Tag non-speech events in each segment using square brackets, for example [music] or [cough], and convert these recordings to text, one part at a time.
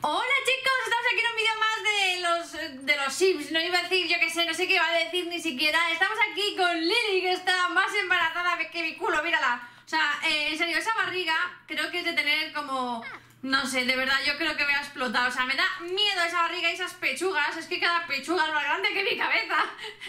Hola chicos, estamos aquí en un vídeo más de los de los Sims, no iba a decir, yo que sé, no sé qué iba a decir ni siquiera. Estamos aquí con Lily, que está más embarazada que mi culo, mírala. O sea, eh, en serio, esa barriga creo que es de tener como... No sé, de verdad, yo creo que voy a explotar O sea, me da miedo esa barriga y esas pechugas. Es que cada pechuga es más grande que mi cabeza.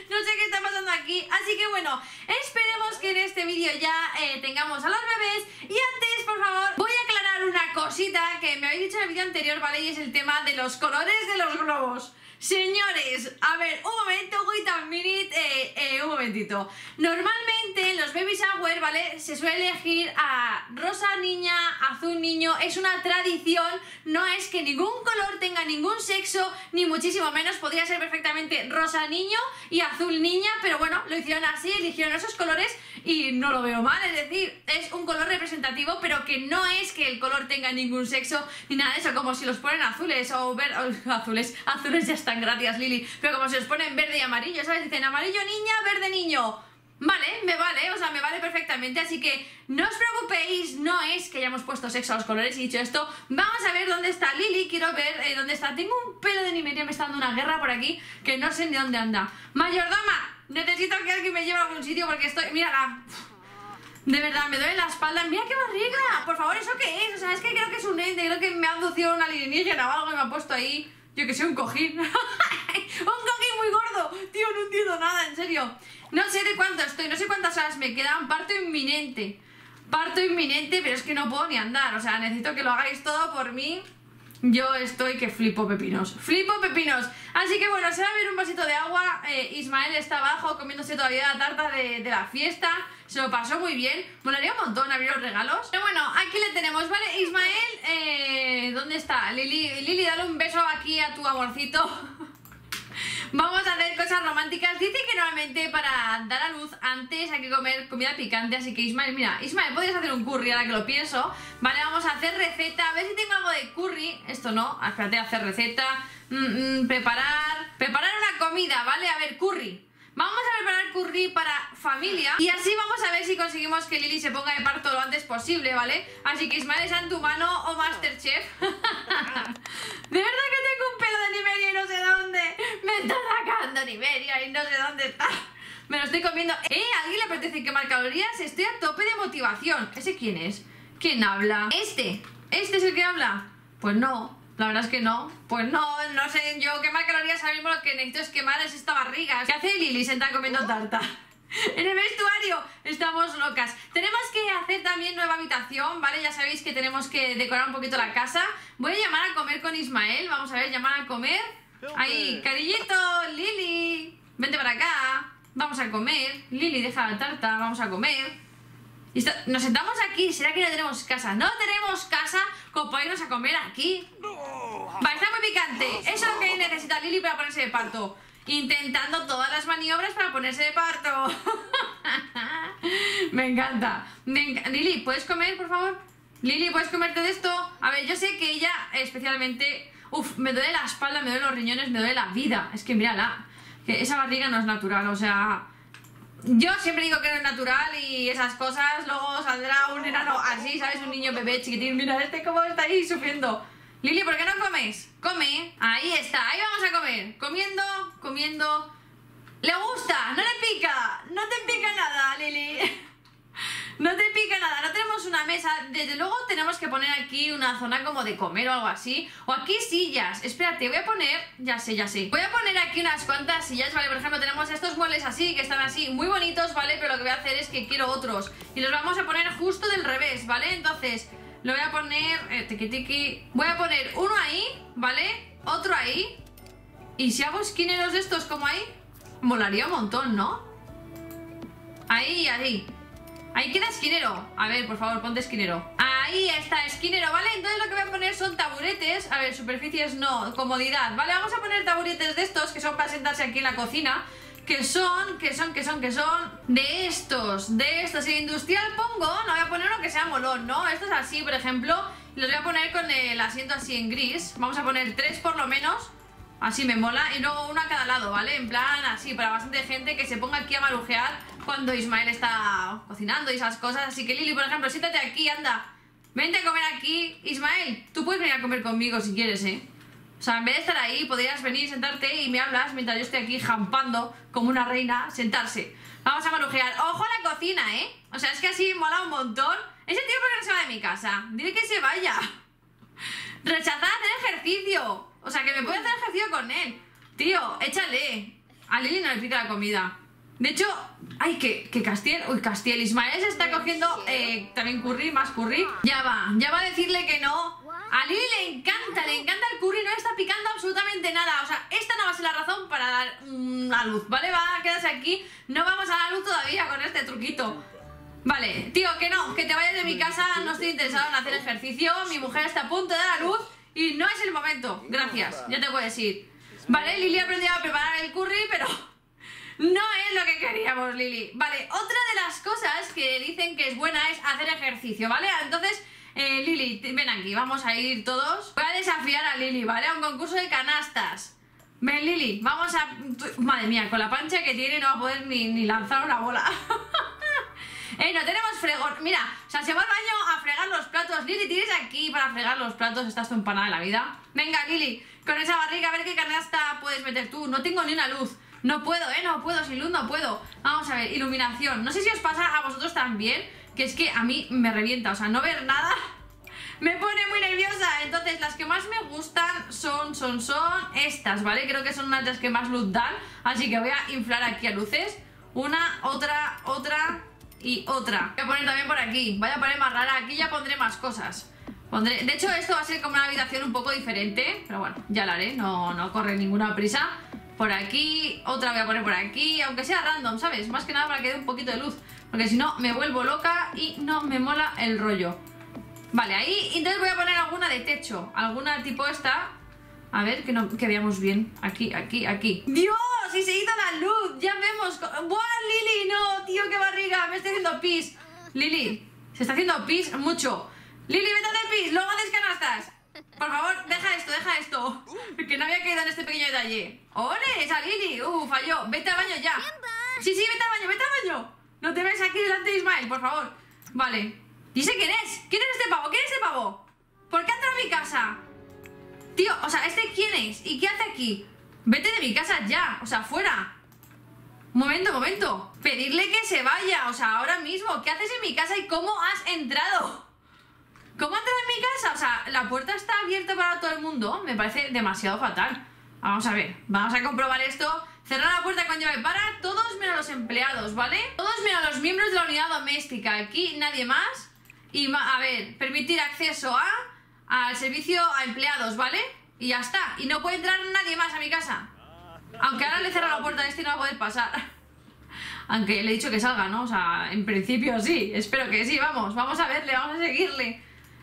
No sé qué está pasando aquí. Así que bueno, esperemos que en este vídeo ya eh, tengamos a los bebés. Y antes, por favor, voy a aclarar una cosita Que me habéis dicho en el vídeo anterior, ¿vale? Y es el tema de los colores de los globos Señores, a ver, un momento, wait a eh, eh, un momentito. Normalmente en los baby shower, ¿vale? Se suele elegir a rosa niña, azul niño, es una tradición, no es que ningún color tenga ningún sexo, ni muchísimo menos, podría ser perfectamente rosa niño y azul niña, pero bueno, lo hicieron así, eligieron esos colores y no lo veo mal, es decir, es un color representativo, pero que no es que el color tenga ningún sexo ni nada de eso, como si los ponen azules o ver azules, azules ya están, gracias Lili, pero como si los ponen verde y amarillo, ¿sabes? Dicen amarillo niña, verde niño. Vale, me vale, o sea, me vale perfectamente, así que no os preocupéis, no es que hayamos puesto sexo a los colores y dicho esto, vamos a ver dónde está Lili, quiero ver eh, dónde está, tengo un pelo de Nimeria, me está dando una guerra por aquí, que no sé ni dónde anda. Mayordoma, necesito que alguien me lleve a algún sitio porque estoy, mírala, de verdad, me duele la espalda. ¡Mira qué barriga! Por favor, ¿eso qué es? O sea, es que creo que es un ente. Creo que me ha aducido una alienígena o algo y me ha puesto ahí... Yo que sé, un cojín. [laughs] ¡Un cojín muy gordo! Tío, no entiendo nada, en serio. No sé de cuánto estoy, no sé cuántas horas me quedan. Parto inminente. Parto inminente, pero es que no puedo ni andar. O sea, necesito que lo hagáis todo por mí. Yo estoy que flipo pepinos. ¡Flipo pepinos! Así que bueno, se va a ver un vasito de agua. Eh, Ismael está abajo comiéndose todavía la tarta de, la fiesta. Se lo pasó muy bien. Molaría un montón abrir los regalos. Pero bueno, aquí le tenemos, ¿vale? Ismael, eh, ¿dónde está? Lili, Lili, dale un beso aquí a tu amorcito. [laughs] Vamos a hacer cosas románticas. Dice que normalmente para dar a luz antes hay que comer comida picante. Así que Ismael, mira, Ismael, podrías hacer un curry ahora que lo pienso. Vale, vamos a hacer receta. A ver si tengo algo de curry. Esto no, espérate, hacer receta. Mm, mm, preparar. Preparar una comida, ¿vale? A ver, curry. Vamos a preparar curry para familia y así vamos a ver si conseguimos que Lili se ponga de parto lo antes posible, ¿vale? Así que Ismael es en tu mano o Masterchef. [laughs] de verdad que tengo un pelo de Nimeria y no sé dónde. Me está sacando Nimeria y no sé dónde está. Me lo estoy comiendo. ¿Eh? ¿A alguien le apetece quemar calorías? Estoy a tope de motivación. ¿Ese quién es? ¿Quién habla? ¿Este? ¿Este es el que habla? Pues no, la verdad es que no. Pues no, no sé, yo quemar calorías ahora mismo lo que necesito es quemar es esta barriga. ¿Qué hace Lili sentada comiendo tarta? [laughs] En el vestuario estamos locas. Tenemos que hacer también nueva habitación, ¿vale? Ya sabéis que tenemos que decorar un poquito la casa. Voy a llamar a comer con Ismael. Vamos a ver, llamar a comer. Ahí, cariñito, Lili. Vente para acá. Vamos a comer. Lili, deja la tarta, vamos a comer Nos sentamos aquí, ¿será que no tenemos casa? No tenemos casa como para irnos a comer aquí Va, está muy picante Eso es lo que necesita Lili para ponerse de parto Intentando todas las maniobras para ponerse de parto [laughs] Me encanta Lili, ¿puedes comer, por favor? Lili, ¿puedes comerte de esto? A ver, yo sé que ella especialmente... Uf, me duele la espalda, me duele los riñones, me duele la vida Es que mírala Que esa barriga no es natural, o sea... Yo siempre digo que no es natural y esas cosas, luego saldrá un enano así, ¿sabes? Un niño bebé chiquitín, mira este cómo está ahí sufriendo. Lili, ¿por qué no comes? Come. Ahí está, ahí vamos a comer. Comiendo, comiendo. ¿Le gusta? ¿No le pica? No te pica nada, Lili. [laughs] No te pica nada, no tenemos una mesa. Desde luego tenemos que poner aquí una zona como de comer o algo así. O aquí sillas, espérate, voy a poner, ya sé, ya sé. Voy a poner aquí unas cuantas sillas, vale, por ejemplo tenemos estos muebles así Que están así, muy bonitos, vale, pero lo que voy a hacer es que quiero otros. Y los vamos a poner justo del revés, vale, entonces Lo voy a poner, eh, tiki tiki Voy a poner uno ahí, vale, otro ahí. Y si hago esquineros de estos como ahí Molaría un montón, ¿no? Ahí, ahí Ahí queda esquinero. A ver, por favor, ponte esquinero. Ahí está, esquinero, ¿vale? Entonces lo que voy a poner son taburetes. A ver, superficies no, comodidad. Vale, vamos a poner taburetes de estos que son para sentarse aquí en la cocina. Que son, que son, que son, que son de estos, de estos. Y industrial pongo, no voy a poner uno que sea molón, ¿no? Estos así, por ejemplo, los voy a poner con el asiento así en gris. Vamos a poner tres por lo menos. Así me mola. Y luego uno a cada lado, ¿vale? En plan así, para bastante gente que se ponga aquí a marujear cuando Ismael está cocinando y esas cosas. Así que Lili, por ejemplo, siéntate aquí, anda. Vente a comer aquí. Ismael, tú puedes venir a comer conmigo si quieres, ¿eh? O sea, en vez de estar ahí, podrías venir, sentarte y me hablas mientras yo estoy aquí jampando como una reina, sentarse. Vamos a marujear. ¡Ojo a la cocina, eh! O sea, es que así mola un montón. Ese tío, ¿por qué no se va de mi casa? Dile que se vaya. [laughs] Rechazar hacer ejercicio. O sea, que me puede hacer ejercicio con él. Tío, échale. A Lili no le pica la comida. De hecho, ay, que, que Castiel, uy, Castiel, Ismael se está cogiendo eh, también curry, más curry. Ya va, ya va a decirle que no. A Lili le encanta, le encanta el curry, no le está picando absolutamente nada. O sea, esta no va a ser la razón para dar una luz, ¿vale? Va a quedarse aquí. No vamos a dar luz todavía con este truquito. Vale, tío, que no, que te vayas de mi casa, no estoy interesado en hacer ejercicio. Mi mujer está a punto de dar a luz y no es el momento. Gracias, ya te puedes ir. Vale, Lili ha aprendido a preparar el curry, pero no es lo que queríamos, Lili. Vale, otra de las cosas que dicen que es buena es hacer ejercicio, ¿vale? Entonces, eh, Lili, ven aquí, vamos a ir todos. Voy a desafiar a Lili, ¿vale? A un concurso de canastas. Ven, Lili, vamos a... Madre mía, con la pancha que tiene no va a poder ni, ni lanzar una bola. [laughs] [laughs] ¡Eh, no tenemos fregón! Mira, o sea, se va al baño a fregar los platos. Lili, ¿tienes aquí para fregar los platos? Estás tu empanada de la vida. Venga, Lili, con esa barriga, a ver qué canasta puedes meter tú. No tengo ni una luz. No puedo, ¿eh? No puedo, sin luz no puedo. Vamos a ver, iluminación. No sé si os pasa a vosotros también, que es que a mí me revienta. O sea, no ver nada [laughs] me pone muy nerviosa. Entonces, las que más me gustan son, son, son estas, ¿vale? Creo que son unas de las que más luz dan. Así que voy a inflar aquí a luces. Una, otra, otra y otra. Voy a poner también por aquí. Voy a poner más rara. Aquí ya pondré más cosas. Pondré... De hecho, esto va a ser como una habitación un poco diferente. Pero bueno, ya la haré. No, no corre ninguna prisa. Por aquí, otra voy a poner por aquí. Aunque sea random, ¿sabes? Más que nada para que dé un poquito de luz. Porque si no, me vuelvo loca y no me mola el rollo. Vale, ahí entonces voy a poner alguna de techo. Alguna tipo esta. A ver, que, no, que veamos bien. Aquí, aquí, aquí. ¡Dios! ¡Y se hizo la luz! ¡Ya vemos! ¡Buah, Lili! ¡No, tío, qué barriga! Me estoy haciendo pis. Lili, se está haciendo pis mucho. Lili, vete a hacer pis. Luego haces canastas. Por favor, deja esto, deja esto. Que no había quedado en este pequeño detalle. ¡Ole! ¡Esa Lili! ¡Uh, falló! Vete al baño ya. Sí, sí, vete al baño, vete al baño. No te ves aquí delante de Ismael, por favor. Vale. ¿Y ese quién es? ¿Quién es este pavo? ¿Quién es este pavo? ¿Por qué ha entrado a mi casa? Tío, o sea, ¿este quién es? ¿Y qué hace aquí? Vete de mi casa ya, o sea, fuera. Momento, momento. Pedirle que se vaya, o sea, ahora mismo. ¿Qué haces en mi casa y cómo has entrado? ¿Cómo has entrado en mi casa? O sea, la puerta está abierta para todo el mundo. Me parece demasiado fatal. Vamos a ver, vamos a comprobar esto. Cerrar la puerta con llave para todos menos los empleados, ¿vale? Todos menos los miembros de la unidad doméstica. Aquí nadie más. Y, a ver, permitir acceso a al servicio a empleados, ¿vale? Y ya está. Y no puede entrar nadie más a mi casa. Aunque ahora le cierro la puerta a este y no va a poder pasar. [laughs] Aunque le he dicho que salga, ¿no? O sea, en principio sí. Espero que sí, vamos. Vamos a verle, vamos a seguirle.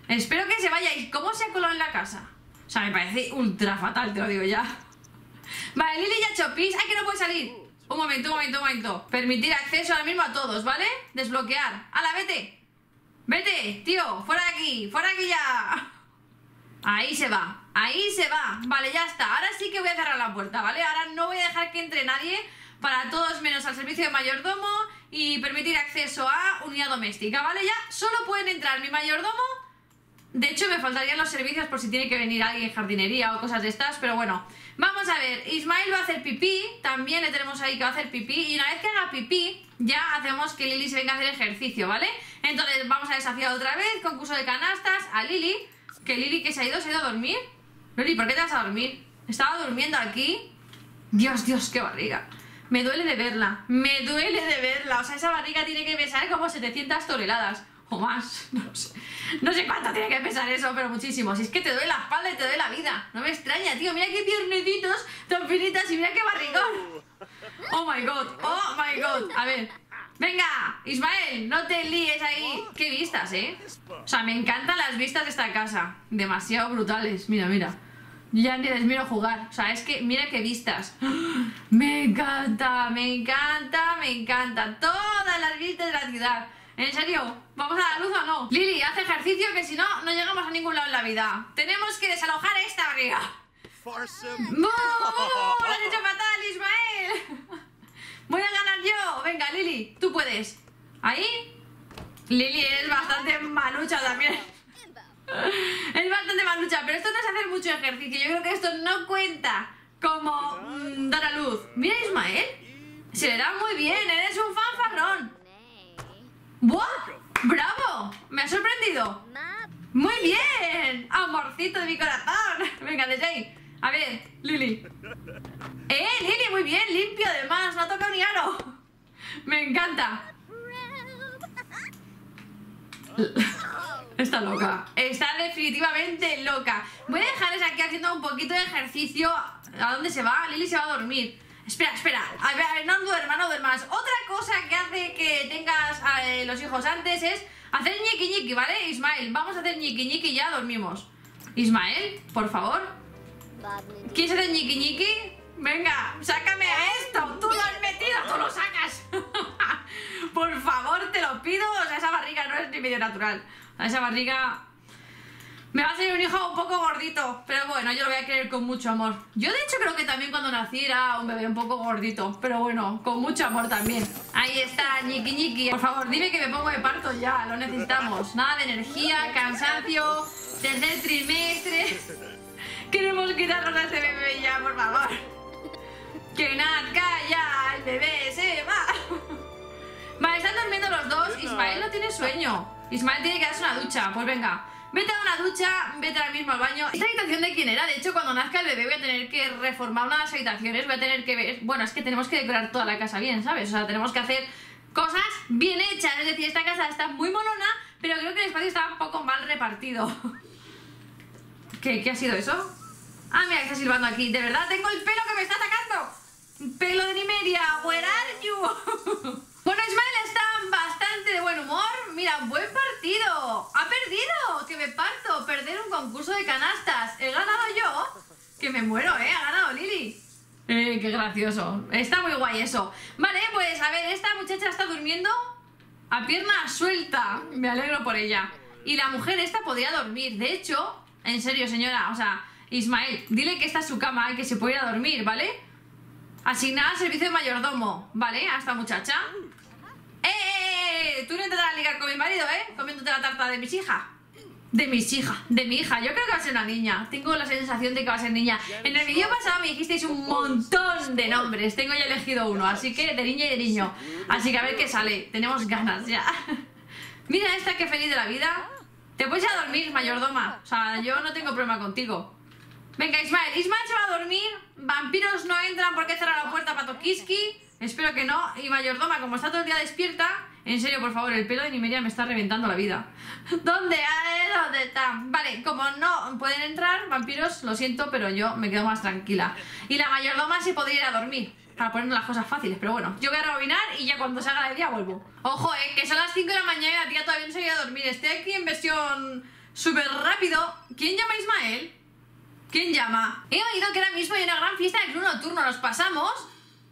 Espero que se vaya. ¿Y cómo se ha colado en la casa? O sea, me parece ultra fatal, te lo digo ya. Vale, Lili ya chopis. ¡Ay, que no puede salir! Un momento, un momento, un momento. Permitir acceso ahora mismo a todos, ¿vale? Desbloquear. ¡Hala, vete! ¡Vete, tío! ¡Fuera de aquí! ¡Fuera de aquí ya! Ahí se va, ahí se va. Vale, ya está. Ahora sí que voy a cerrar la puerta, ¿vale? Ahora no voy a dejar que entre nadie para todos menos al servicio de mayordomo y permitir acceso a unidad doméstica, ¿vale? Ya solo pueden entrar mi mayordomo. De hecho, me faltarían los servicios por si tiene que venir alguien jardinería o cosas de estas, pero bueno. Vamos a ver, Ismael va a hacer pipí, también le tenemos ahí que va a hacer pipí, y una vez que haga pipí, ya hacemos que Lili se venga a hacer ejercicio, ¿vale? Entonces vamos a desafiar otra vez, concurso de canastas, a Lili, ¿Que Lili que se ha ido? ¿Se ha ido a dormir? Lili, ¿por qué te vas a dormir? Estaba durmiendo aquí. Dios, Dios, qué barriga. Me duele de verla. Me duele de verla. O sea, esa barriga tiene que pesar como 700 toneladas. O más. [laughs] No sé. No sé cuánto tiene que pesar eso, pero muchísimo. Si es que te duele la espalda y te duele la vida. No me extraña, tío. Mira qué piernecitos tan finitas y mira qué barrigón. Oh my god. Oh my god. A ver. Venga, Ismael, no te líes ahí. Qué vistas, ¿eh? O sea, me encantan las vistas de esta casa. Demasiado brutales. Mira, mira. Ya ni les miro jugar. O sea, es que mira qué vistas. Me encanta, me encanta, me encanta. Todas las vistas de la ciudad. ¿En serio? ¿Vamos a la luz o no? Lili, haz ejercicio que si no, no llegamos a ningún lado en la vida. Tenemos que desalojar esta barriga. ¡Bú! ¡Lo has hecho fatal, Ismael! Voy a ganar yo. Venga, Lili, tú puedes. ¿Ahí? Lili es bastante malucha también. [laughs] es bastante más lucha, pero esto no es hacer mucho ejercicio. Yo creo que esto no cuenta como mm, dar a luz. Mira Ismael, se le da muy bien, eres un fanfarrón. ¡Buah! ¡Bravo! Me ha sorprendido. Muy bien, amorcito de mi corazón. [laughs] Venga, desde ahí. A ver, Lili. ¡Eh, Lili! Muy bien, limpio además, no ha tocado ni aro. [laughs] Me encanta. [laughs] Está loca. Está definitivamente loca. Voy a dejarles aquí haciendo un poquito de ejercicio. ¿A dónde se va? Lili se va a dormir. Espera, espera. A ver, no duermas, no duermas. Otra cosa que hace que tengas eh, los hijos antes es hacer ñiqui ñiqui, ¿vale? Ismael, vamos a hacer ñiqui ñiqui y ya dormimos. Ismael, por favor. ¿Quieres hacer ñiqui ñiqui? Venga, sácame a esto. Tú lo has metido, tú lo sacas. [laughs] por favor, te lo pido. O sea, esa barriga no es ni medio natural. esa barriga me va a salir un hijo un poco gordito, pero bueno, yo lo voy a querer con mucho amor. Yo de hecho creo que también cuando nací era un bebé un poco gordito, pero bueno, con mucho amor también. Ahí está, ñiqui ñiqui. Por favor, dime que me pongo de parto ya, lo necesitamos. Nada de energía, cansancio, tercer trimestre. [laughs] Queremos quitarnos a este bebé ya, por favor. Que nazca ya, el bebé se va. [laughs] Vale, están durmiendo los dos. Ismael no tiene sueño. Ismael tiene que darse una ducha. Pues venga, Vete a una ducha, vete ahora mismo al baño. ¿Esta habitación de quién era? De hecho, cuando nazca el bebé voy a tener que reformar una de las habitaciones, voy a tener que ver... Bueno, es que tenemos que decorar toda la casa bien, ¿sabes? O sea, tenemos que hacer cosas bien hechas. Es decir, esta casa está muy molona, pero creo que el espacio está un poco mal repartido. [laughs] ¿Qué, ¿Qué ha sido eso? Ah, mira, que está silbando aquí. De verdad, tengo el pelo que me está atacando. Pelo de Nimeria, where are you? [laughs] bueno, Ismael está bastante de buen humor. Mira, buen partido. Ha perdido. Que me parto. Perder un concurso de canastas. He ganado yo. Que me muero, ¿eh? Ha ganado Lili. Eh, qué gracioso. Está muy guay eso. Vale, pues a ver, esta muchacha está durmiendo a pierna suelta. Me alegro por ella. Y la mujer esta podría dormir. De hecho, en serio, señora, o sea, Ismael, dile que esta es su cama y que se puede ir a dormir, ¿vale? Asignada servicio de mayordomo, ¿vale? A esta muchacha. ¡Eh! Tú no intentarás ligar con mi marido, ¿eh? Comiéndote la tarta de mis hijas. De mis hijas, de mi hija. Yo creo que va a ser una niña. Tengo la sensación de que va a ser niña. En el vídeo pasado me dijisteis un montón de nombres. Tengo ya elegido uno, así que de niña y de niño. Así que a ver qué sale. Tenemos ganas ya. Mira esta que feliz de la vida. Te puedes a dormir, mayordoma. O sea, yo no tengo problema contigo. Venga, Ismael. Ismael se va a dormir. Vampiros no entran porque cerrar la puerta para Tokiski. Espero que no. Y mayordoma, como está todo el día despierta, en serio, por favor, el pelo de Nimeria me está reventando la vida. [laughs] ¿Dónde? ¿Dónde está? Vale, como no pueden entrar vampiros, lo siento, pero yo me quedo más tranquila. Y la mayordoma sí podría ir a dormir. Para ponernos las cosas fáciles, pero bueno, yo voy a rebobinar y ya cuando se haga de día vuelvo. Ojo, eh, que son las 5 de la mañana y la tía todavía no se ha ido a dormir. Estoy aquí en versión súper rápido. ¿Quién llama Ismael? ¿Quién llama? He oído que ahora mismo hay una gran fiesta de club nocturno. ¿Nos pasamos?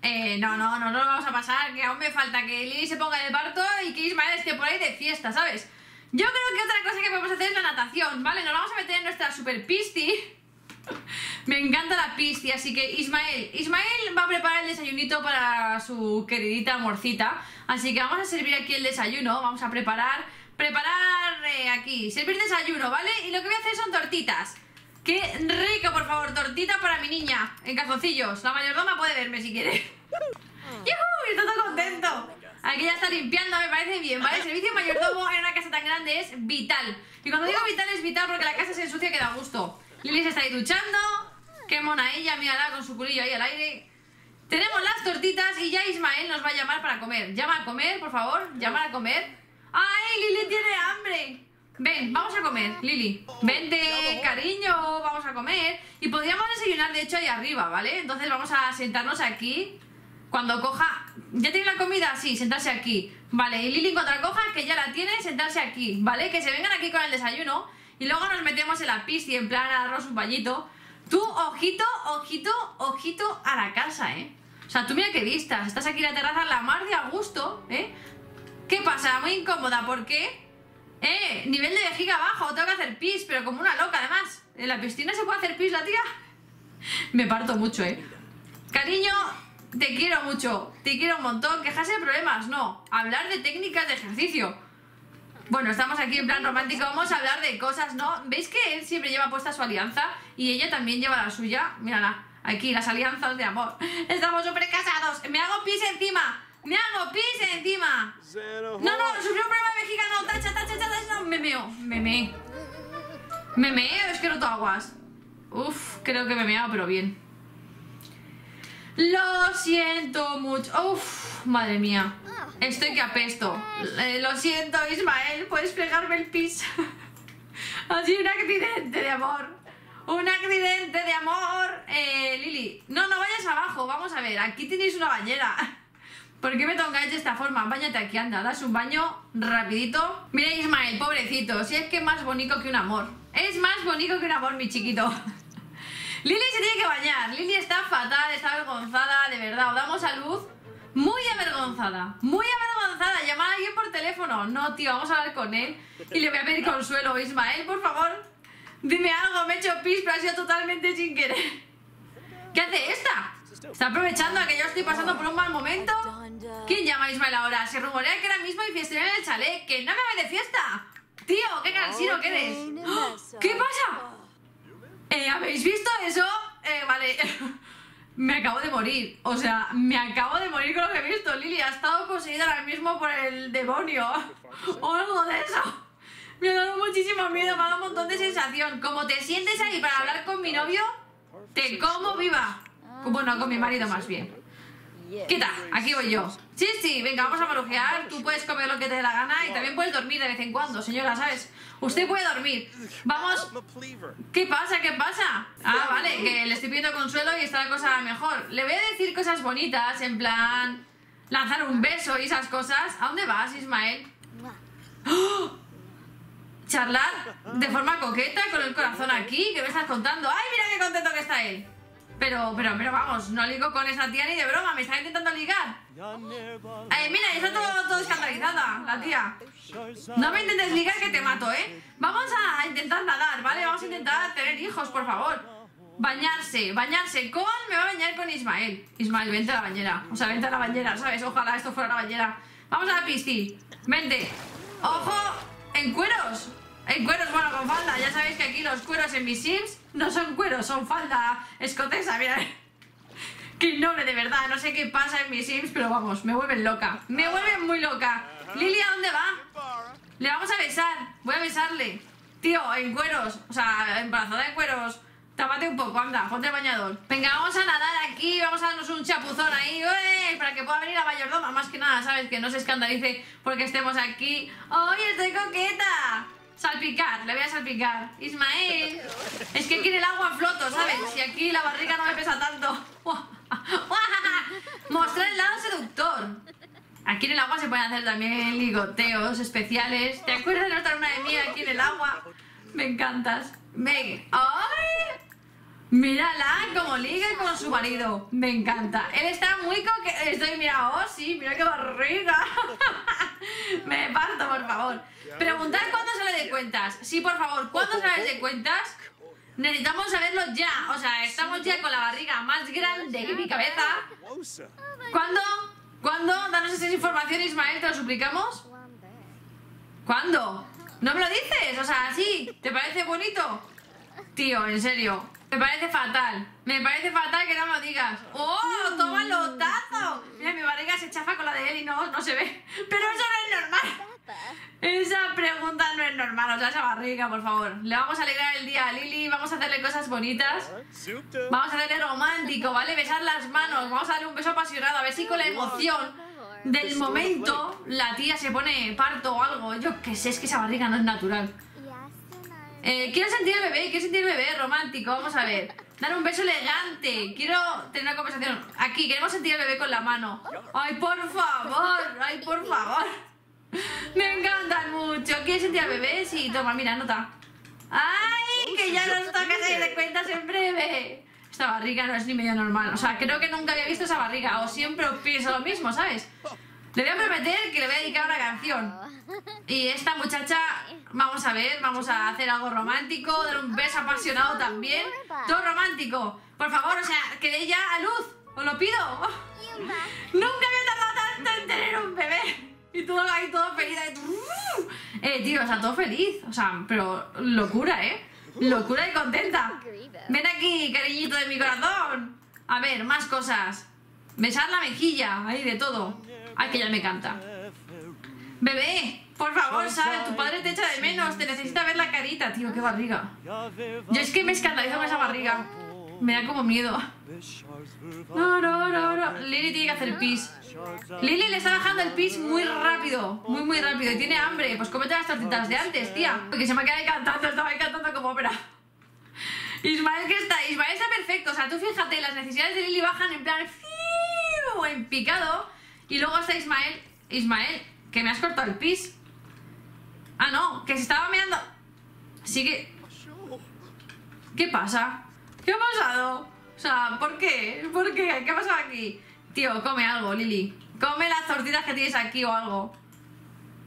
Eh, no, no, no, no lo vamos a pasar, que aún me falta que Lily se ponga de parto y que Ismael esté por ahí de fiesta, ¿sabes? Yo creo que otra cosa que podemos hacer es la natación, ¿vale? Nos vamos a meter en nuestra super pisti. [laughs] me encanta la pisti, así que Ismael, Ismael va a preparar el desayunito para su queridita morcita. Así que vamos a servir aquí el desayuno, vamos a preparar, preparar eh, aquí, servir desayuno, ¿vale? Y lo que voy a hacer son tortitas. ¡Qué rico, por favor! Tortita para mi niña, en calzoncillos. La mayordoma puede verme si quiere. [laughs] ¡Yuhu! Está todo contento. Aquí ya está limpiando, me parece bien, ¿vale? El servicio mayordomo en una casa tan grande es vital. Y cuando digo vital es vital porque la casa se ensucia que da gusto. Lili se está ahí duchando. Qué mona ella, mírala con su culillo ahí al aire. Tenemos las tortitas y ya Ismael nos va a llamar para comer. Llama a comer, por favor. Llama a comer. ¡Ay, Lili tiene hambre! Ven, vamos a comer, Lili. Vente, cariño, vamos a comer. Y podríamos desayunar, de hecho, ahí arriba, ¿vale? Entonces vamos a sentarnos aquí. Cuando coja... ¿Ya tiene la comida? Sí, sentarse aquí. Vale, y Lili cuando la coja, que ya la tiene, sentarse aquí, ¿vale? Que se vengan aquí con el desayuno. Y luego nos metemos en la pista en plan a darnos un bañito. Tú, ojito, ojito, ojito a la casa, ¿eh? O sea, tú mira qué vistas. Estás aquí en la terraza, la mar de a gusto, ¿eh? ¿Qué pasa? Muy incómoda, ¿por qué? ¡Eh! Nivel de vejiga abajo, tengo que hacer pis, pero como una loca además. ¿En la piscina se puede hacer pis la tía? [laughs] Me parto mucho, ¿eh? Cariño, te quiero mucho, te quiero un montón. Quejarse de problemas, no. Hablar de técnicas de ejercicio. Bueno, estamos aquí en plan romántico, vamos a hablar de cosas, ¿no? ¿Veis que él siempre lleva puesta su alianza y ella también lleva la suya? Mírala, aquí las alianzas de amor. [laughs] Estamos súper casados. Me hago pis encima. Me hago pis encima. No, no, sufrió un problema de vejiga, no. Tacha, tacha, tacha, no. Me meo, me meo. Me meo, es que noto aguas. Uf, creo que me meado, pero bien. Lo siento mucho. Uf, madre mía. Estoy que apesto. Eh, lo siento, Ismael. ¿Puedes pegarme el pis? [laughs] ha sido un accidente de amor. Un accidente de amor. Eh, Lili. No, no vayas abajo. Vamos a ver. Aquí tenéis una bañera. [laughs] ¿Por qué me tocáis de esta forma? Báñate aquí, anda. Das un baño rapidito. Mira Ismael, pobrecito. Si es que es más bonito que un amor. Es más bonito que un amor, mi chiquito. [laughs] Lili se tiene que bañar. Lili está fatal, está avergonzada, de verdad. O damos a luz muy avergonzada, muy avergonzada. Llamar a alguien por teléfono. No, tío, vamos a hablar con él y le voy a pedir consuelo. Ismael, por favor, dime algo. Me he hecho pis, pero ha sido totalmente sin querer. ¿Qué hace esta? ¿Está aprovechando a que yo estoy pasando por un mal momento? ¿Quién llama a Ismael ahora? Se rumorea que ahora mismo hay fiesta en el chalet. ¡Que no me voy de fiesta! Tío, qué cansino que eres. ¡Oh! ¿Qué pasa? Eh, ¿Habéis visto eso? Eh, vale. [laughs] me acabo de morir. O sea, me acabo de morir con lo que he visto. Lili ha estado poseída ahora mismo por el demonio. o algo de eso. Me ha dado muchísimo miedo, me ha dado un montón de sensación. Como te sientes ahí para hablar con mi novio, te como viva. Bueno, con mi marido más bien. Quita, aquí voy yo. Sí, sí, venga, vamos a marujear. Tú puedes comer lo que te dé la gana y también puedes dormir de vez en cuando, señora, ¿sabes? Usted puede dormir. Vamos. ¿Qué pasa? ¿Qué pasa? Ah, vale, que le estoy pidiendo consuelo y está la cosa mejor. Le voy a decir cosas bonitas, en plan. lanzar un beso y esas cosas. ¿A dónde vas, Ismael? ¡Oh! Charlar de forma coqueta con el corazón aquí. ¿Qué me estás contando? ¡Ay, mira qué contento que está él! Pero, pero, pero vamos, no ligo con esa tía ni de broma, me está intentando ligar. Eh, mira, está todo, todo escandalizada, la tía. No me intentes ligar que te mato, ¿eh? Vamos a intentar nadar, ¿vale? Vamos a intentar tener hijos, por favor. Bañarse, bañarse con... Me va a bañar con Ismael. Ismael, vente a la bañera. O sea, vente a la bañera, ¿sabes? Ojalá esto fuera la bañera. Vamos a la piscina. Vente. Ojo, en cueros. En cueros, bueno, con falda. Ya sabéis que aquí los cueros en mis sims no son cueros, son falda escocesa, mira. Qué noble, de verdad. No sé qué pasa en mis sims, pero vamos, me vuelven loca. Me vuelven muy loca. Lili, ¿a dónde va? Le vamos a besar. Voy a besarle. Tío, en cueros. O sea, embarazada en cueros. Tápate un poco, anda, ponte el bañador. Venga, vamos a nadar aquí, vamos a darnos un chapuzón ahí, para que pueda venir la mayordoma, más que nada, ¿sabes? Que no se escandalice porque estemos aquí. ¡Ay, estoy coqueta! Salpicar, le voy a salpicar. Ismael, es que aquí en el agua floto, ¿sabes? Si aquí la barriga no me pesa tanto. [laughs] Mostrar el lado seductor. Aquí en el agua se pueden hacer también ligoteos especiales. ¿Te acuerdas de nuestra luna de miel aquí en el agua? Me encantas. Meg. ¡Ay! Mírala como liga con su marido. Me encanta. Él está muy que Estoy, mira, oh sí, mira qué barriga. [laughs] Me parto, por favor. Preguntar cuándo sale de cuentas. Sí, por favor, ¿cuándo sales de cuentas? Necesitamos saberlo ya. O sea, estamos ya con la barriga más grande que mi cabeza. ¿Cuándo? ¿Cuándo? Danos esa información, Ismael, te lo suplicamos. ¿Cuándo? ¿No me lo dices? O sea, sí, ¿te parece bonito? Tío, en serio, me parece fatal. Me parece fatal que no lo digas. ¡Oh! ¡Toma lotazo! Mira, mi barriga se chafa con la de él y no, no se ve. Pero eso no es normal. Esa pregunta no es normal, o sea, esa barriga, por favor. Le vamos a alegrar el día a Lili, vamos a hacerle cosas bonitas. Vamos a hacerle romántico, ¿vale? Besar las manos, vamos a darle un beso apasionado, a ver si con la emoción del momento la tía se pone parto o algo. Yo qué sé, es que esa barriga no es natural. Eh, quiero sentir el bebé, quiero sentir el bebé romántico, vamos a ver. Dar un beso elegante. Quiero tener una conversación. Aquí, queremos sentir el bebé con la mano. Ay, por favor, ay, por favor. Me encantan mucho. ¿Quieres sentir al bebé? Sí, toma, mira, nota. ¡Ay! Que ya nos toca salir de cuentas en breve. Esta barriga no es ni medio normal. O sea, creo que nunca había visto esa barriga. O siempre pienso lo mismo, ¿sabes? Le voy a prometer que le voy a dedicar una canción. Y esta muchacha, vamos a ver, vamos a hacer algo romántico, dar un beso apasionado también. Todo romántico. Por favor, o sea, que dé ya a luz. Os lo pido. Nunca había tardado tanto en tener un bebé. Y todo ahí, todo feliz. ¡uh! Eh, tío, o sea, todo feliz. O sea, pero locura, ¿eh? Locura y contenta. Ven aquí, cariñito de mi corazón. A ver, más cosas. Besar la mejilla, ahí de todo. Ay, que ya me canta. Bebé, por favor, sal. Tu padre te echa de menos. Te necesita ver la carita, tío. Qué barriga. Yo es que me escandalizo con esa barriga. Me da como miedo. No, no, no, no. Lily tiene que hacer pis. Lily le está bajando el pis muy rápido. Muy, muy rápido. Y tiene hambre. Pues cómete las tortitas de antes, tía. Porque se me ha quedado ahí cantando. Estaba ahí cantando como ópera. Ismael que está. Ismael está perfecto. O sea, tú fíjate, las necesidades de Lily bajan en plan. fiu, En picado. Y luego está Ismael. Ismael, que me has cortado el pis. Ah, no, que se estaba mirando. Sigue. ¿Qué pasa? ¿Qué ha pasado? O sea, ¿por qué? ¿Por qué? ¿Qué ha pasado aquí? Tío, come algo, Lili. Come las tortitas que tienes aquí o algo.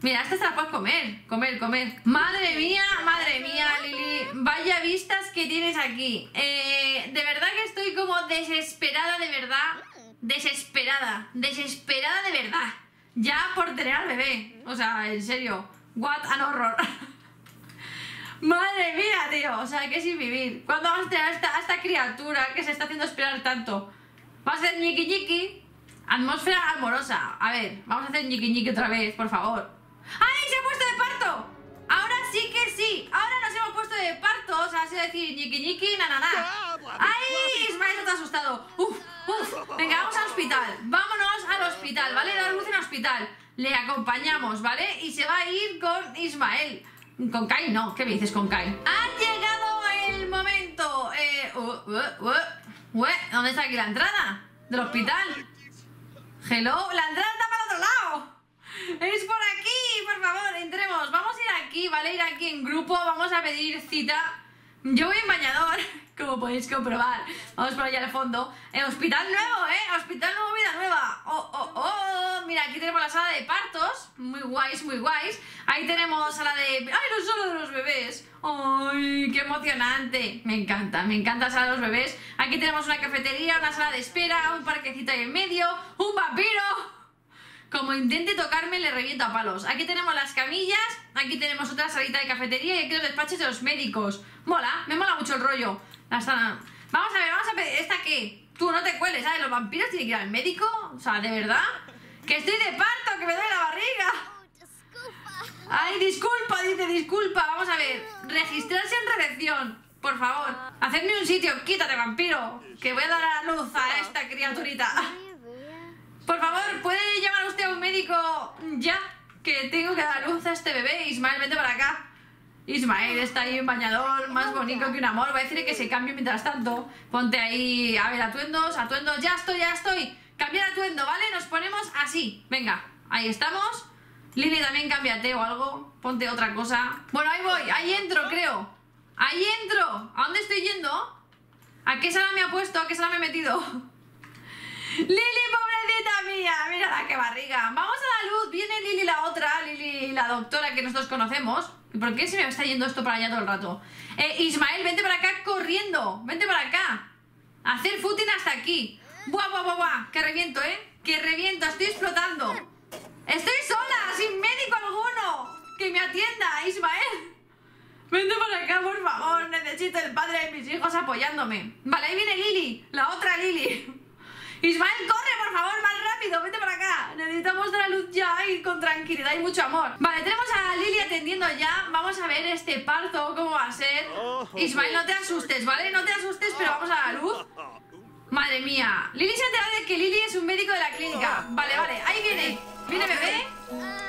Mira, estas se las puedes comer. Comer, comer. Madre mía, madre mía, Lili. Vaya vistas que tienes aquí. Eh, de verdad que estoy como desesperada, de verdad. Desesperada. Desesperada de verdad. Ya por tener al bebé. O sea, en serio. What an horror. [laughs] Madre mía, tío. O sea, que sin vivir. ¿Cuándo vas a tener a esta, criatura que se está haciendo esperar tanto? Va a ser ñiqui ñiqui. Atmósfera amorosa. A ver, vamos a hacer ñiqui ñiqui otra vez, por favor. ¡Ay, se ha puesto de parto! Ahora sí que sí. Ahora nos hemos puesto de parto. O sea, así decir ñiqui ñiqui, na na na. ¡Ay! Ismael está asustado. Uf, uf. Venga, vamos al hospital. Vámonos al hospital, ¿vale? Dar luz en el hospital. Le acompañamos, ¿vale? Y se va a ir con Ismael. Con Kai no, ¿qué me dices con Kai? Ha llegado el momento. Eh, uh, uh, uh. ¿Dónde está aquí la entrada? ¿Del hospital? Hello, la entrada está para el otro lado. Es por aquí, por favor, entremos. Vamos a ir aquí, ¿vale? Ir aquí en grupo, vamos a pedir cita. Yo voy en bañador, [laughs] como podéis comprobar. Vamos por allá al fondo. Eh, hospital nuevo, ¿eh? Hospital nuevo, vida nueva. Oh, oh, oh. Mira, aquí tenemos la sala de partos. Muy guays, muy guays. Ahí tenemos sala de... ¡Ay, no solo de los bebés! ¡Ay, qué emocionante! Me encanta, me encanta la sala de los bebés. Aquí tenemos una cafetería, una sala de espera, un parquecito ahí en medio, un vampiro... Como intente tocarme, le reviento a palos. Aquí tenemos las camillas, aquí tenemos otra salita de cafetería y aquí los despachos de los médicos. Mola, me mola mucho el rollo. Vamos a ver, vamos a ver, ¿esta qué? Tú no te cueles, ¿sabes? ¿Los vampiros tienen que ir al médico? O sea, ¿de verdad? ¡Que estoy de parto, que me duele la barriga! Ay, disculpa, dice, disculpa. Vamos a ver, registrarse en recepción. Por favor, hacedme un sitio, quítate, vampiro. Que voy a dar a luz a esta criaturita. Por favor, ¿puede llamar usted a un médico ya? Que tengo que dar luz a este bebé. Ismael, vente para acá. Ismael está ahí en más bonito que un amor. Voy a decirle que se cambie mientras tanto. Ponte ahí, a ver, atuendos, atuendos. Ya estoy, ya estoy. Cambiar atuendo, ¿vale? Nos ponemos así. Venga, ahí estamos. Lili, también cámbiate o algo. Ponte otra cosa. Bueno, ahí voy, ahí entro, creo. Ahí entro. ¿A dónde estoy yendo? ¿A qué sala me ha puesto? ¿A qué sala me he metido? [laughs] Lili, mía, mira qué barriga. Vamos a la luz, viene Lili la otra, Lili la doctora que nosotros conocemos. ¿Y por qué se me está yendo esto para allá todo el rato? Eh, Ismael, vente para acá corriendo, vente para acá. Hacer footing hasta aquí. Buah, buah, buah, buah, que reviento, ¿eh? Que reviento, estoy explotando. Estoy sola, sin médico alguno. Que me atienda, Ismael. Vente para acá, por favor. Necesito el padre de mis hijos apoyándome. Vale, ahí viene Lili, la otra Lili. Ismael, corre, por favor, más rápido, vete para acá. Necesitamos dar a luz ya y con tranquilidad y mucho amor. Vale, tenemos a Lili atendiendo ya. Vamos a ver este parto, cómo va a ser. Ismael, no te asustes, ¿vale? No te asustes, pero vamos a la luz. Madre mía. Lili se ha enterado de que Lili es un médico de la clínica. Vale, vale, ahí viene. ¿Viene bebé?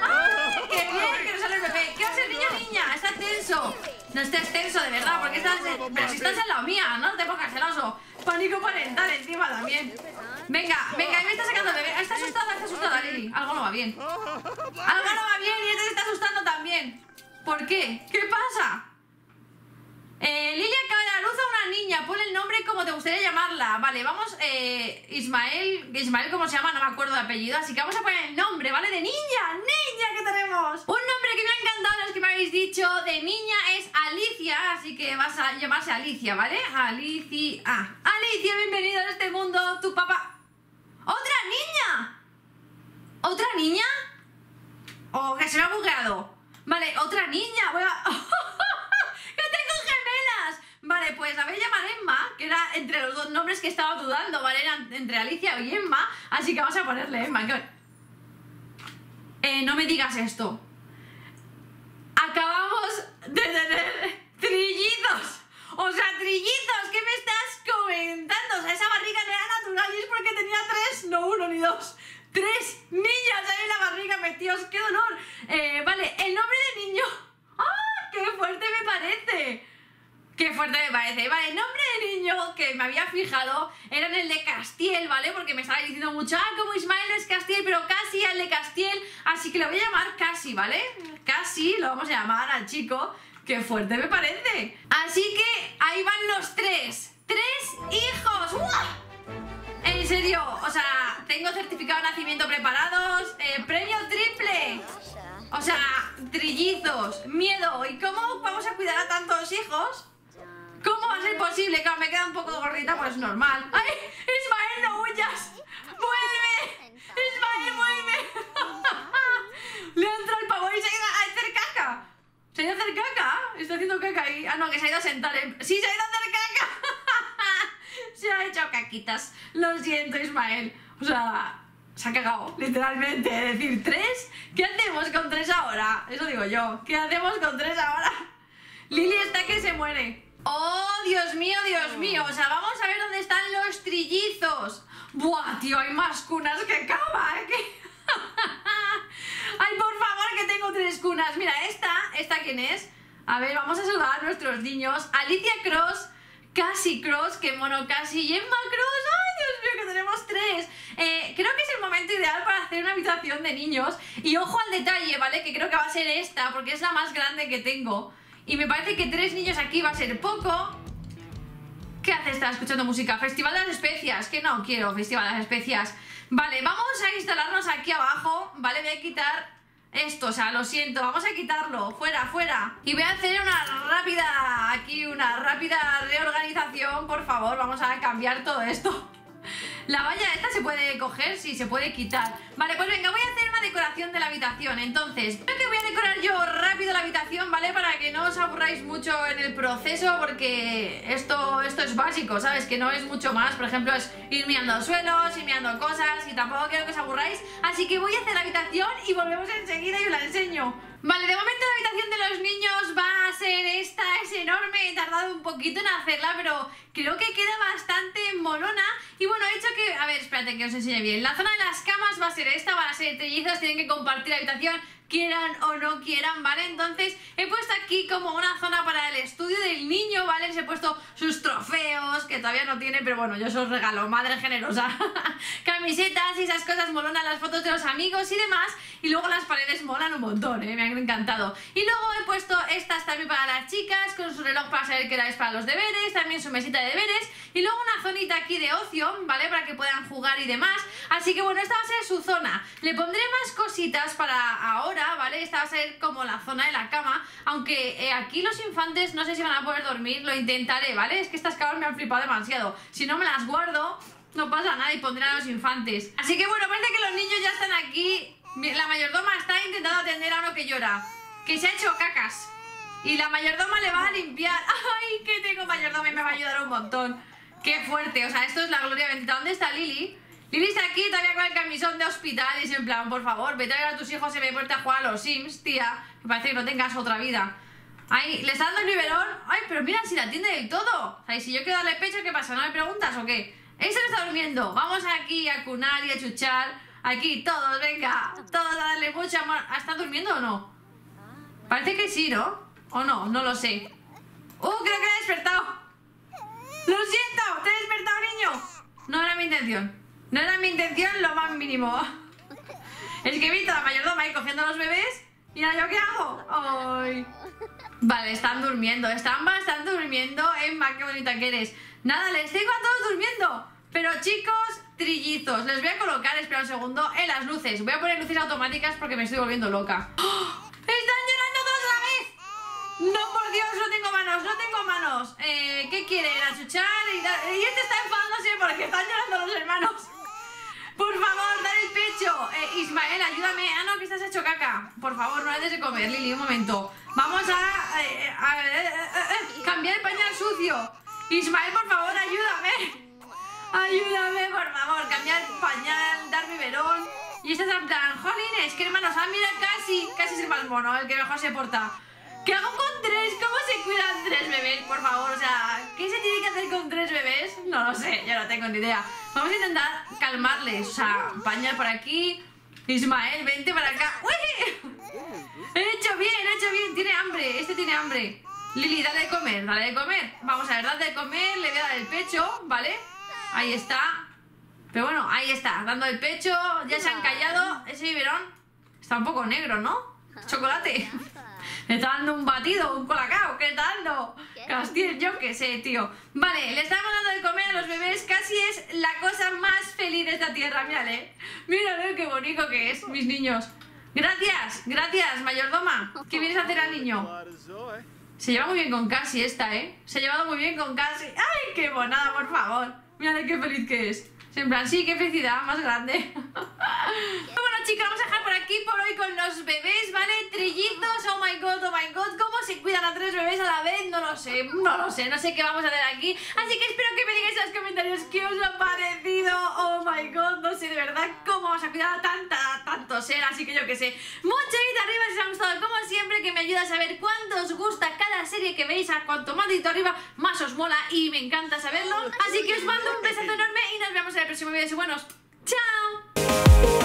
¡Ay, qué bien que nos sale el bebé! ¿Qué va a ser niño o niña? Está tenso. No estés tenso, de verdad, porque estás... Pero si estás al lado mía, no te pongas celoso. Pánico parental encima también. Venga, venga, me está sacando bebé. Está asustada, está asustada, Lili. Algo no va bien. Algo no va bien y este se está asustando también. ¿Por qué? ¿Qué pasa? Eh, Lili acaba de dar luz a una niña, pon el nombre como te gustaría llamarla. Vale, vamos, eh, Ismael, Ismael, ¿cómo se llama? No me acuerdo de apellido, así que vamos a poner el nombre, ¿vale? De niña, niña que tenemos. Un nombre que me ha encantado, los que me habéis dicho, de niña es Alicia, así que vas a llamarse Alicia, ¿vale? Alicia. Alicia, bienvenida a este mundo, tu papá. ¡Otra niña! ¿Otra niña? O que se me ha bugueado. Vale, otra niña. Voy a... [laughs] ¡Que tengo gemelas! Vale, pues la voy a llamar Emma, que era entre los dos nombres que estaba dudando, ¿vale? Era entre Alicia y Emma. Así que vamos a ponerle Emma. Eh, no me digas esto. Acabamos de tener trillizos. O sea, trillizos, ¿qué me estás comentando? O sea, esa barriga no era natural y es porque tenía tres, no uno ni dos. Tres niñas ahí en la barriga metidos, qué dolor. Eh, vale, el nombre de niño. ¡Ah! ¡Qué fuerte me parece! Qué fuerte me parece. Vale, el nombre de niño que me había fijado era en el de Castiel, ¿vale? Porque me estaba diciendo mucho, ah, como Ismael no es Castiel, pero casi el de Castiel. Así que lo voy a llamar Casi, ¿vale? Casi, lo vamos a llamar al chico. Qué fuerte me parece. Así que ahí van los tres. ¡Tres hijos! ¡Uah! En serio, o sea, tengo certificado de nacimiento preparados, eh, premio triple. O sea, trillizos, miedo. ¿Y cómo vamos a cuidar a tantos hijos? ¿Cómo va a ser posible? Claro, me queda un poco gordita, pues normal. ¡Ay! ¡Ismael, no huyas! ¡Vuelve! ¡Ismael, vuelve! [laughs] Le entra el pavo y se ha ido a hacer caca. ¿Se ha ido a hacer caca? Está haciendo caca ahí. Ah, no, que se ha ido a sentar. En... ¡Sí, se ha ido a hacer caca! [laughs] se ha hecho caquitas. Lo siento, Ismael. O sea, se ha cagado, literalmente. Es decir, ¿tres? ¿Qué hacemos con tres ahora? Eso digo yo. ¿Qué hacemos con tres ahora? Lili está que se muere. ¡Oh, Dios mío, Dios mío! O sea, vamos a ver dónde están los trillizos. ¡Buah, tío! Hay más cunas que cama, ¿eh? [laughs] ¡Ay, por favor, que tengo tres cunas! Mira, esta, ¿esta quién es? A ver, vamos a saludar a nuestros niños. Alicia Cross, Cassie Cross, que mono Cassie y Emma Cross. ¡Ay, Dios mío, que tenemos tres! Eh, creo que es el momento ideal para hacer una habitación de niños. Y ojo al detalle, ¿vale? Que creo que va a ser esta, porque es la más grande que tengo. Y me parece que tres niños aquí va a ser poco. ¿Qué hace? Está escuchando música. Festival de las especias. Que no quiero Festival de las especias. Vale, vamos a instalarnos aquí abajo. Vale, voy a quitar esto. O sea, lo siento. Vamos a quitarlo. Fuera, fuera. Y voy a hacer una rápida... Aquí una rápida reorganización. Por favor, vamos a cambiar todo esto. La valla esta se puede coger, sí, se puede quitar. Vale, pues venga, voy a hacer una decoración de la habitación. Entonces, creo que voy a decorar yo rápido la habitación, ¿vale? Para que no os aburráis mucho en el proceso Porque esto, esto es básico, ¿sabes? Que no es mucho más. Por ejemplo, es ir mirando suelos, ir mirando cosas Y tampoco quiero que os aburráis. Así que voy a hacer la habitación y volvemos enseguida y os la enseño Vale, de momento la habitación de los niños va a ser esta, es enorme, he tardado un poquito en hacerla, pero creo que queda bastante molona. Y bueno, he hecho que, a ver, espérate que os enseñe bien. La zona de las camas va a ser esta, van a ser trillizos, tienen que compartir la habitación quieran o no quieran, ¿vale? Entonces he puesto aquí como una zona para el estudio del niño, ¿vale? Les he puesto sus trofeos, que todavía no tiene, pero bueno, yo se los regalo, madre generosa. [laughs] Camisetas y esas cosas molonas, las fotos de los amigos y demás. Y luego las paredes molan un montón, ¿eh? Me han encantado. Y luego he puesto estas también para las chicas, con su reloj para saber qué hora es para los deberes, también su mesita de deberes. Y luego una zonita aquí de ocio, ¿vale? Para que puedan jugar y demás. Así que bueno, esta va a ser su zona. Le pondré más cositas para ahora ¿vale? Esta va a ser como la zona de la cama, aunque eh, aquí los infantes no sé si van a poder dormir, lo intentaré, ¿vale? Es que estas camas me han flipado demasiado. Si no me las guardo, no pasa nada y pondré a los infantes. Así que bueno, parece que los niños ya están aquí. La mayordoma está intentando atender a uno que llora, que se ha hecho cacas. Y la mayordoma le va a limpiar. [laughs] ¡Ay, que tengo mayordoma y me va a ayudar un montón! ¡Qué fuerte! O sea, esto es la gloria bendita. ¿Dónde está Lili? Lili aquí todavía con el camisón de hospital y es en plan, por favor, vete a ver a tus hijos y me puerte a jugar a los Sims, tía. Me parece que no tengas otra vida. Ay, ¿le está dando el biberón? Ay, pero mira, si la atiende del todo. Ay, si yo quiero darle pecho, ¿qué pasa? ¿No me preguntas o qué? Ese no está durmiendo. Vamos aquí a cunar y a chuchar. Aquí, todos, venga. Todos a darle mucho amor. ¿Está durmiendo o no? Parece que sí, ¿no? ¿O no? No lo sé. ¡Uh, creo que ha despertado! ¡Lo siento! ¿Te he despertado, niño? No era mi intención. No era mi intención lo más mínimo. Es que he visto a la mayordoma ahí cogiendo los bebés y ahora yo qué hago. Ay. Vale, están durmiendo, están bastante durmiendo. Emma, qué bonita que eres. Nada, les tengo a todos durmiendo. Pero chicos, trillizos, les voy a colocar, espera un segundo, en las luces. Voy a poner luces automáticas porque me estoy volviendo loca. ¡Oh! ¡Están llorando todos a la vez! No, por Dios, no tengo manos, no tengo manos. Eh, ¿Qué quieren? ¿Achuchar? Y, y este está enfadándose porque están llorando los hermanos. Por favor, dale el pecho. Eh, Ismael, ayúdame. Ah, no, que estás hecho caca. por favor, no des de comer, Lili, un momento. Vamos a, eh, eh, cambiar el pañal sucio. Ismael, por favor, ayúdame. Ayúdame, por favor, cambiar pañal, dar biberón. Y este es en plan, jolines, que hermanos, ah, mira, casi, casi es el más mono, el que mejor se porta. ¿Qué hago con tres? ¿Cómo se cuidan tres bebés, por favor? O sea, ¿qué se tiene que hacer con tres bebés? No lo sé, yo no tengo ni idea. Vamos a intentar calmarles, o sea, pañal por aquí. Ismael, vente para acá. ¡Uy! He hecho bien, he hecho bien, tiene hambre, este tiene hambre. Lili, dale de comer, dale de comer. Vamos a ver, dale de comer, le voy a dar el pecho, ¿vale? Ahí está. Pero bueno, ahí está, dando el pecho, ya se han callado. Ese biberón está un poco negro, ¿no? Chocolate. Le [laughs] está dando un batido, un colacao, ¿qué está dando? Castiel, yo qué sé, tío. Vale, le estamos dando de comer a los bebés, casi es la cosa más feliz de esta tierra, mírale. Mírale qué bonito que es, mis niños. Gracias, gracias, mayordoma. ¿Qué vienes a hacer al niño? Se lleva muy bien con Casi esta, ¿eh? Se ha llevado muy bien con Casi. ¡Ay, qué bonada, por favor! Mírale qué feliz que es. En plan, sí, qué felicidad más grande. [laughs] bueno, chicos, vamos a dejar por aquí por hoy con los bebés, ¿vale? Trillizos, oh my god, oh my god. ¿Cómo se cuidan a tres bebés a la vez? No lo sé, no lo sé, no sé qué vamos a hacer aquí. Así que espero que me digáis en los comentarios qué os ha parecido. Oh my god, no sé de verdad cómo vamos a cuidar a tanta, tanto ser. Así que yo qué sé. Mucho dedito arriba si os ha gustado, como siempre, que me ayuda a saber cuánto os gusta cada serie que veis. A cuanto más dedito arriba, más os mola y me encanta saberlo. Así que os mando un besazo enorme y nos vemos en el próximo video. Y bueno, ¡chao!